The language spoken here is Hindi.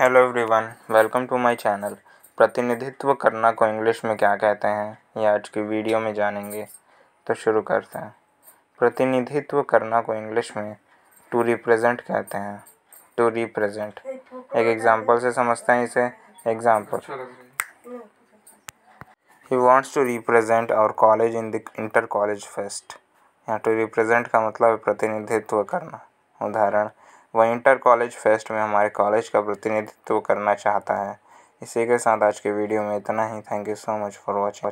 Hello everyone welcome to my channel प्रतिनिधित्व करना को इंग्लिश में क्या कहते हैं, ये आज की वीडियो में जानेंगे। तो शुरू करते हैं। प्रतिनिधित्व करना को इंग्लिश में टू रिप्रेजेंट कहते हैं। टू रिप्रेजेंट एक एग्जांपल से समझते हैं इसे। Example he wants to represent our college in the inter college fest यहाँ टू रिप्रेजेंट का मतलब प्रतिनिधित्व करना। उदाहरण। वह इंटर कॉलेज फेस्ट में हमारे कॉलेज का प्रतिनिधित्व करना चाहता है। इसी के साथ आज के वीडियो में इतना ही। Thank you so much for watching.